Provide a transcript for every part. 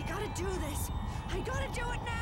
I gotta do this. I gotta do it now.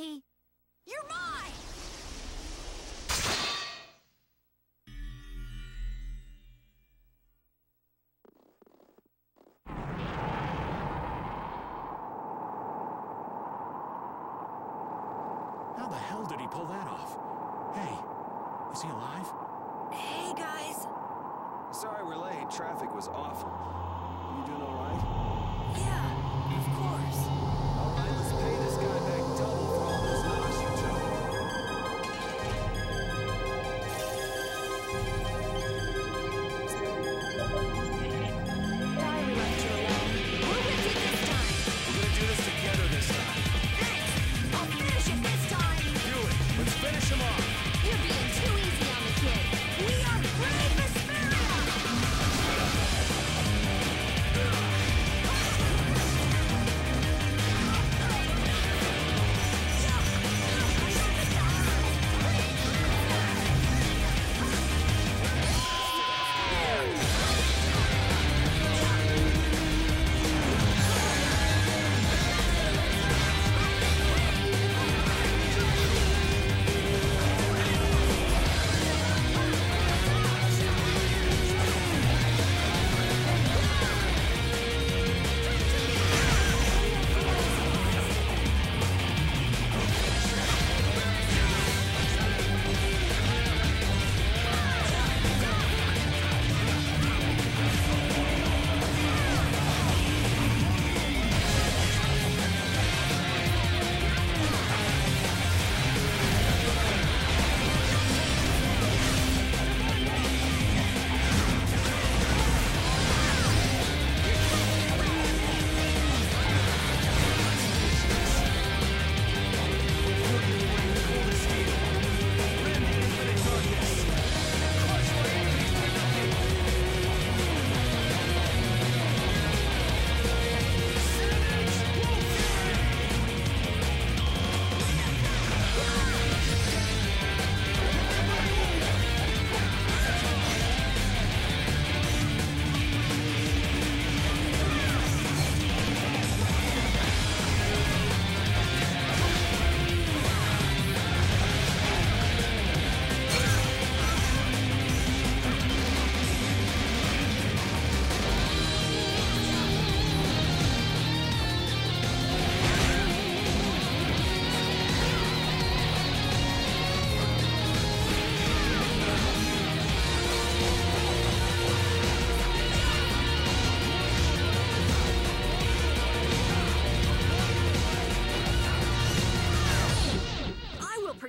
You're mine! How the hell did he pull that off? Hey, is he alive? Hey, guys. Sorry we're late. Traffic was awful. You doing all right? Yeah, of course. All right, let's pay this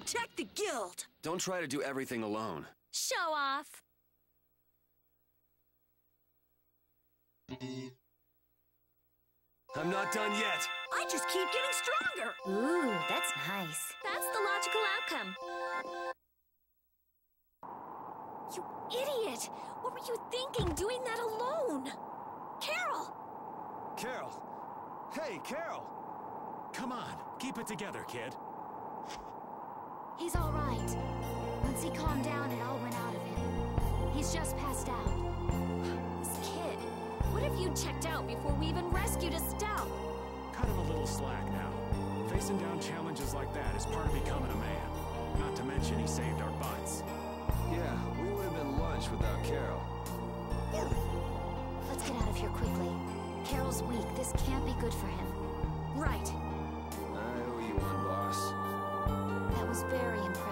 protect the guild. Don't try to do everything alone. Show off. I'm not done yet. I just keep getting stronger. Ooh, that's nice. That's the logical outcome. You idiot! What were you thinking doing that alone? Karol! Karol. Hey, Karol. Come on, keep it together, kid. He's all right. Once he calmed down, it all went out of him. He's just passed out. This kid. What if you checked out before we even rescued Estelle? Cut him a little slack now. Facing down challenges like that is part of becoming a man. Not to mention he saved our butts. Yeah, we would have been lunch without Karol. Let's get out of here quickly. Karol's weak. This can't be good for him. Right. very impressive.